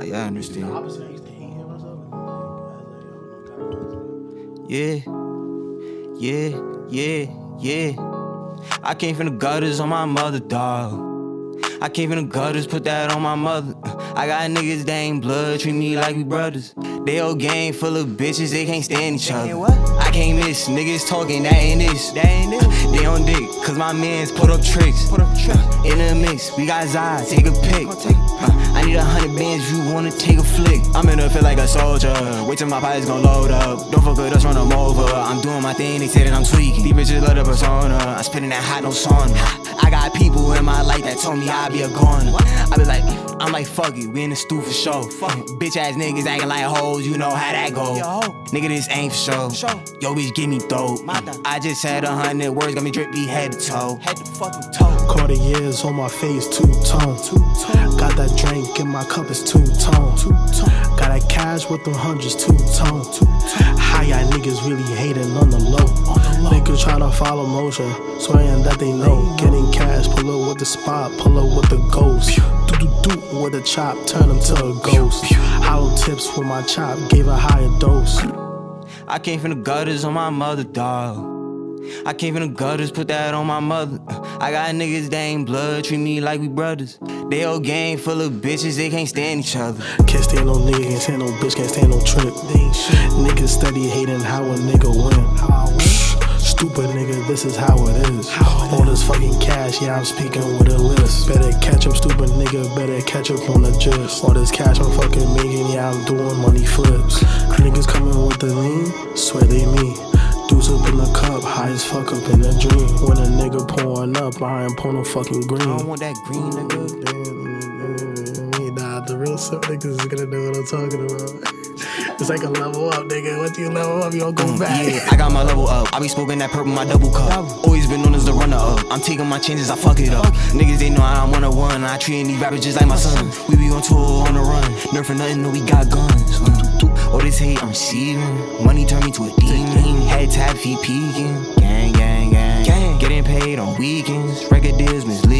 Nah, y'all understand. Opposite, I used to hate him something. Yeah, yeah, yeah, yeah. I came from the gutters on my mother, dog. I came from the gutters, put that on my mother. I got niggas that ain't blood, treat me like we brothers. They old gang full of bitches, they can't stand each other. I can't miss niggas talking, that ain't this. That ain't this. They on dick, cause my mans put up tricks. Put up tricks. In the mix, we got Zai, take a pic. Uh, I need a hundred bands, you wanna take a flick. I'm in the feel like a soldier. Wait till my pockets gon' load up. Don't fuck with us, run them over. I'm doing my thing, they say that I'm tweaking. These bitches love the persona. I'm spitting that hot, no sauna. I got people in my life that told me I'd be a goner. I be like, I'm like, fuck it, we in the stew for show. Bitch ass niggas acting like hoes, you know how that go. Nigga, this ain't for show. Yo, bitch, give me dope. I just said a hundred words, got me drippy head to toe. Head to fucking toe. Cartiers on my face, two tone. Got that drink in my cup, it's two tone. Got that cash with them hundreds, two tone. How y'all niggas really hating on the low? Niggas tryna follow motion, swearing that they know. Getting cash, pull up with the spot, pull up with the ghost. Do do do with a chop, turn them to a ghost. Hollow tips with my chop, gave a higher dose. I came from the gutters on my mother, dog. I came from the gutters, put that on my mother. I got niggas that ain't blood, treat me like we brothers. They old gang full of bitches, they can't stand each other. Can't stand no nigga, can't stand no bitch, can't stand no trick. Niggas study hating how a nigga win. Stupid nigga, this is how it is. All this fucking cash, yeah, I'm speaking with a list. Better catch up, stupid nigga, better catch up on the gist. All this cash I'm fucking making, yeah, I'm doing money flips. Niggas coming with the lean, swear they me. Deuce up in the cup, high as fuck up in a dream. When a nigga pouring up, I ain't pour no fucking green. I don't want that green nigga. Nah, the real simp niggas is gonna know what I'm talking about. It's like a level up, nigga. Once you level up, you don't go back. Yeah, I got my level up. I be smoking that purple, my double cup. Always been known as the runner up. I'm taking my chances, I fuck it up. Niggas, they know I'm one on one. I treat these rappers just like my son. We be on tour on the run. Nerf for nothing, no, we got guns. Mm. All this hate I'm receiving. Money turned me to a demon. Head tap, feet peeking. Gang, gang, gang. gang. Getting paid on weekends. Record deals misleading.